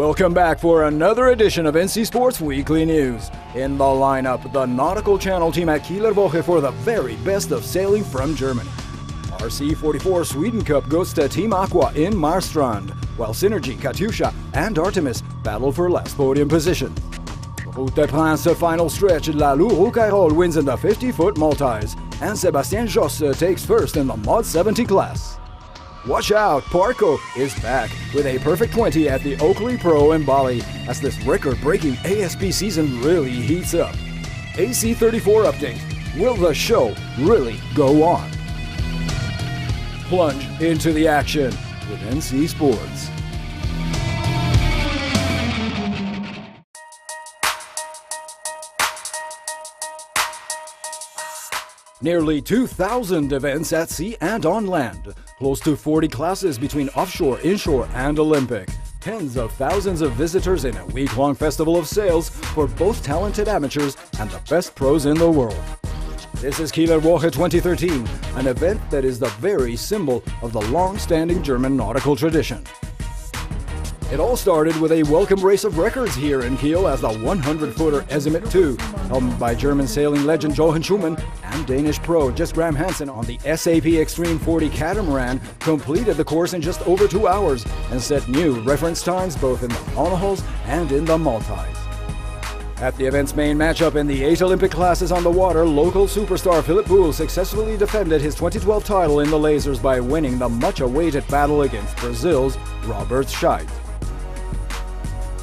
Welcome back for another edition of NC Sports Weekly News. In the lineup, the Nautical Channel team at Kieler Woche for the very best of sailing from Germany. RC44 Sweden Cup goes to Team Aqua in Marstrand, while Synergy, Katyusha, and Artemis battle for last podium position. Route des Princes final stretch, Lalou Roucayrol wins in the 50-foot multis, and Sebastien Josse takes first in the Mod 70 class. Watch out, Parko is back with a perfect 20 at the Oakley Pro in Bali as this record-breaking ASP season really heats up. AC34 update. Will the show really go on? Plunge into the action with NC Sports. Nearly 2,000 events at sea and on land, close to 40 classes between offshore, inshore, and Olympic. Tens of thousands of visitors in a week long festival of sails for both talented amateurs and the best pros in the world. This is Kieler Woche 2013, an event that is the very symbol of the long standing German nautical tradition. It all started with a welcome race of records here in Kiel as the 100 footer Esimit 2, helmed by German sailing legend Jochen Schumann and Danish pro Jes Gram-Hansen on the SAP Extreme 40 catamaran, completed the course in just over two hours and set new reference times both in the monohulls and in the multis. At the event's main matchup in the eight Olympic classes on the water, local superstar Philipp Buhl successfully defended his 2012 title in the lasers by winning the much awaited battle against Brazil's Robert Scheidt.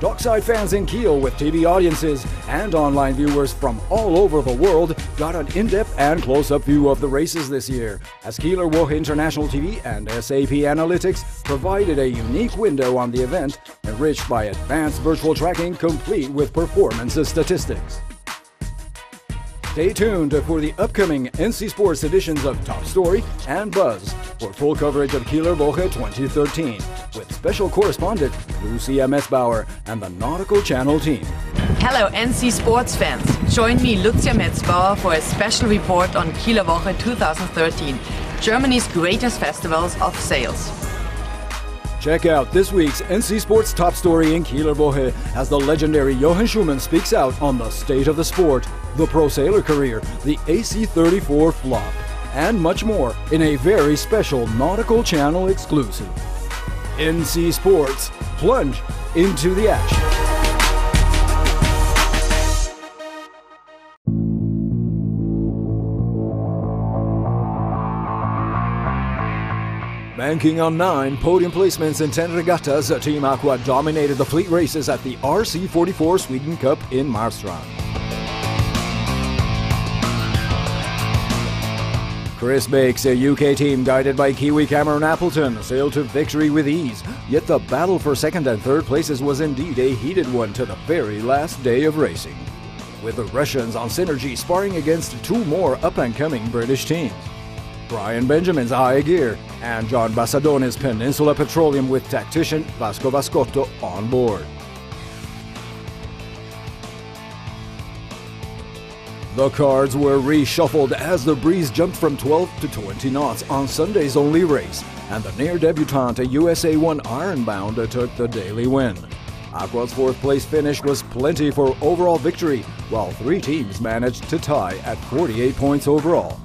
Dockside fans in Kiel with TV audiences and online viewers from all over the world got an in-depth and close-up view of the races this year, as Kieler Woche International TV and SAP Analytics provided a unique window on the event, enriched by advanced virtual tracking complete with performance statistics. Stay tuned for the upcoming NC Sports editions of Top Story and Buzz for full coverage of Kieler Woche 2013 with special correspondent Lucia Metzbauer and the Nautical Channel team. Hello NC Sports fans. Join me Lucia Metzbauer for a special report on Kieler Woche 2013, Germany's greatest festivals of sails. Check out this week's NC Sports top story in Kieler Woche as the legendary Jochen Schumann speaks out on the state of the sport, the pro sailor career, the AC34 flop, and much more in a very special Nautical Channel exclusive. NC Sports, plunge into the action. Banking on nine podium placements in 10 regattas, Team Aqua dominated the fleet races at the RC44 Sweden Cup in Marstrand. Chris Bake's, a UK team guided by Kiwi Cameron Appleton, sailed to victory with ease. Yet the battle for second and third places was indeed a heated one to the very last day of racing. With the Russians on Synergy sparring against two more up and coming British teams. Brian Benjamin's Aegir and John Bassadone's Peninsula Petroleum with tactician Vasco Vascotto on board. The cards were reshuffled as the breeze jumped from 12 to 20 knots on Sunday's only race, and the near debutante USA 1 Ironbound took the daily win. Aqua's fourth place finish was plenty for overall victory, while three teams managed to tie at 48 points overall.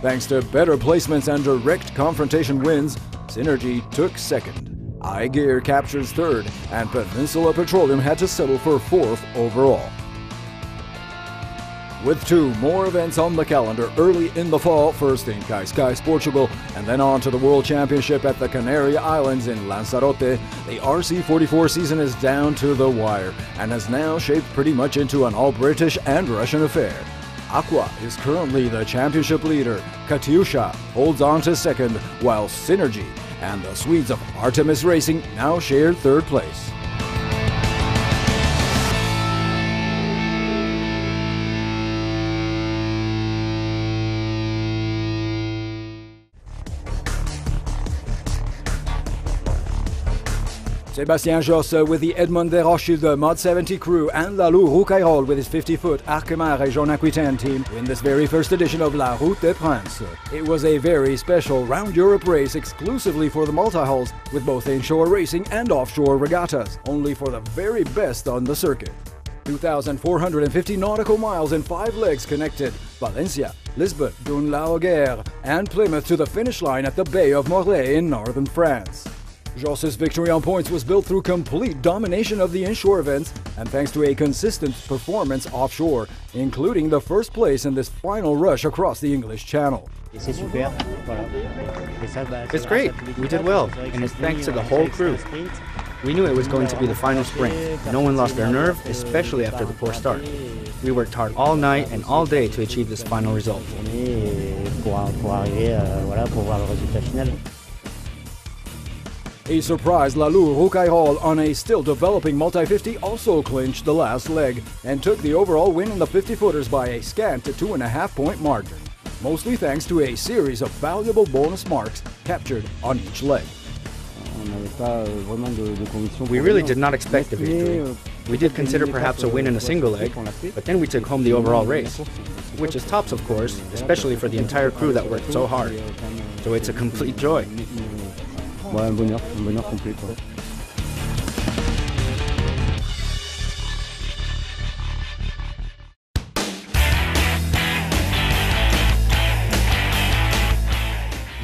Thanks to better placements and direct confrontation wins, Synergy took second. Aegir captures third, and Peninsula Petroleum had to settle for fourth overall. With two more events on the calendar early in the fall, first in Cascais, Portugal, and then on to the World Championship at the Canary Islands in Lanzarote, the RC44 season is down to the wire and has now shaped pretty much into an all British and Russian affair. Aqua is currently the championship leader. Katyusha holds on to second, while Synergy and the Swedes of Artemis Racing now share third place. Sébastien Josse with the Edmond de Rothschild Mod 70 crew and Lalou Roucayrol with his 50-foot Arkema Jean Aquitaine team win this very first edition of La Route des Princes. It was a very special round Europe race exclusively for the multi-hulls with both inshore racing and offshore regattas, only for the very best on the circuit. 2,450 nautical miles and five legs connected Valencia, Lisbon, Dún Laoghaire, and Plymouth to the finish line at the Bay of Morlaix in northern France. Josse's victory on points was built through complete domination of the inshore events and thanks to a consistent performance offshore, including the first place in this final rush across the English Channel. It's great. We did well, and it's thanks to the whole crew. We knew it was going to be the final sprint. No one lost their nerve, especially after the poor start. We worked hard all night and all day to achieve this final result. A surprise Lalou Roucayrol on a still developing multi-50 also clinched the last leg and took the overall win in the 50-footers by a scant two and a half point margin, mostly thanks to a series of valuable bonus marks captured on each leg. We really did not expect the victory. We did consider perhaps a win in a single leg, but then we took home the overall race, which is tops of course, especially for the entire crew that worked so hard. So it's a complete joy. Ouais, un bonheur, un bonheur complet. Quoi.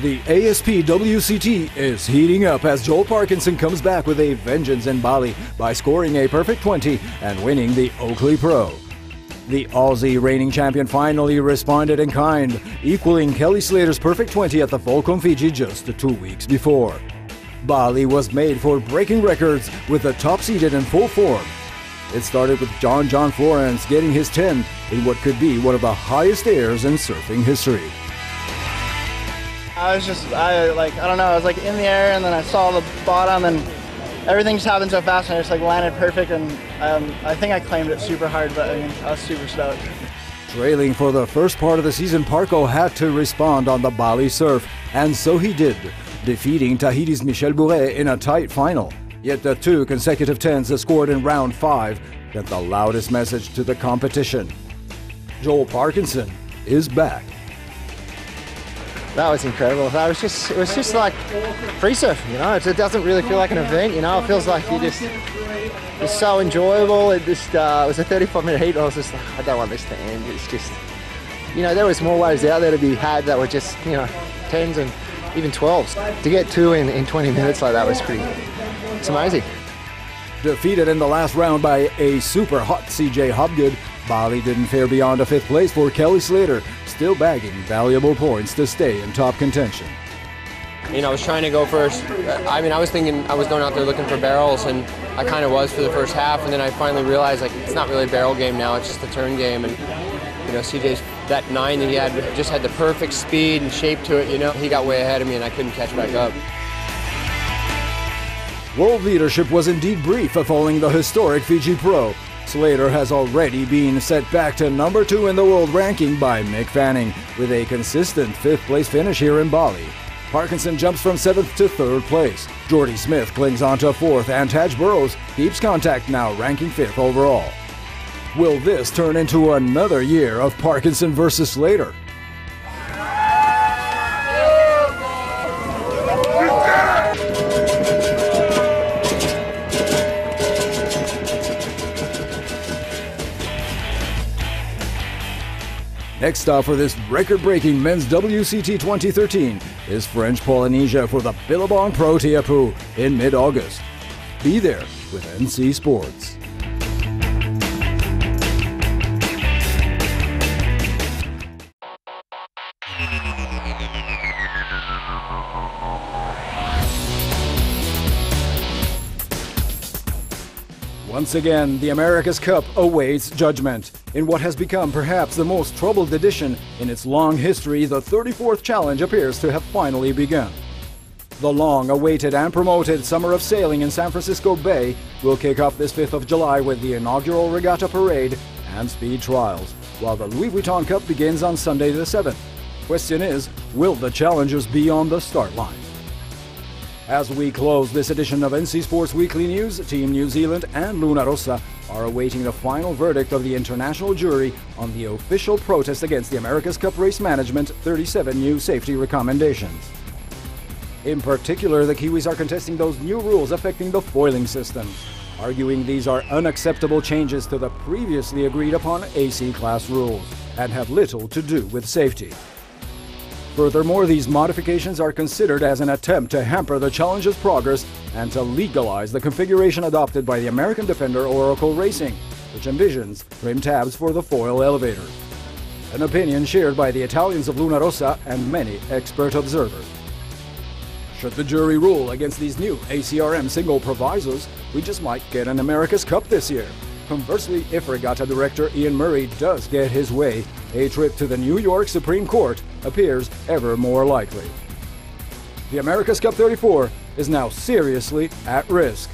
The ASP WCT is heating up as Joel Parkinson comes back with a vengeance in Bali by scoring a perfect 20 and winning the Oakley Pro. The Aussie reigning champion finally responded in kind, equaling Kelly Slater's perfect 20 at the Volcom Fiji just two weeks before. Bali was made for breaking records with the top seeded in full form. It started with John John Florence getting his 10 in what could be one of the highest airs in surfing history. I was just, I like, I don't know, I was like in the air and then I saw the bottom and everything just happened so fast and I just like landed perfect and um, I think I claimed it super hard, but I mean, I was super stoked. Trailing for the first part of the season, Parko had to respond on the Bali surf, and so he did defeating Tahiti's Michel Bourez in a tight final. Yet the two consecutive tens scored in round five sent the loudest message to the competition. Joel Parkinson is back. That was incredible. That was just it was just like free surf, you know. It, doesn't really feel like an event, you know. It feels like you just it's so enjoyable. It just uh, it was a 35 minute heat. I was just like, I don't want this to end. It's just you know there was more waves out there to be had that were just you know tens and even 12s. To get two in, in 20 minutes like that was pretty, it's amazing. Defeated in the last round by a super hot CJ Hobgood, Bali didn't fare beyond a fifth place for Kelly Slater, still bagging valuable points to stay in top contention. You know, I was trying to go first. I mean, I was thinking I was going out there looking for barrels, and I kind of was for the first half, and then I finally realized like it's not really a barrel game now; it's just a turn game, and you know, CJ's that nine that he had just had the perfect speed and shape to it. You know, he got way ahead of me and I couldn't catch back up. World leadership was indeed brief following the historic Fiji Pro. Slater has already been set back to number two in the world ranking by Mick Fanning, with a consistent fifth place finish here in Bali. Parkinson jumps from seventh to third place. Jordy Smith clings on to fourth, and Taj Burrows keeps contact now, ranking fifth overall. Will this turn into another year of Parkinson versus Slater? Next stop for this record breaking men's WCT 2013 is French Polynesia for the Billabong Pro Teahupo'o in mid August. Be there with NC Sports. Once again, the America's Cup awaits judgment. In what has become perhaps the most troubled edition in its long history, the 34th challenge appears to have finally begun. The long awaited and promoted Summer of Sailing in San Francisco Bay will kick off this 5th of July with the inaugural regatta parade and speed trials, while the Louis Vuitton Cup begins on Sunday the 7th. Question is, will the challengers be on the start line? As we close this edition of NC Sports Weekly News, Team New Zealand and Luna Rossa are awaiting the final verdict of the international jury on the official protest against the America's Cup Race Management 37 new safety recommendations. In particular, the Kiwis are contesting those new rules affecting the foiling system, arguing these are unacceptable changes to the previously agreed upon AC class rules and have little to do with safety. Furthermore, these modifications are considered as an attempt to hamper the challenge's progress and to legalize the configuration adopted by the American Defender Oracle Racing, which envisions trim tabs for the foil elevator. An opinion shared by the Italians of Luna Rossa and many expert observers. Should the jury rule against these new ACRM single provisos, we just might get an America's Cup this year. Conversely, if regatta director Iain Murray does get his way, a trip to the New York Supreme Court appears ever more likely. The America's Cup 34 is now seriously at risk.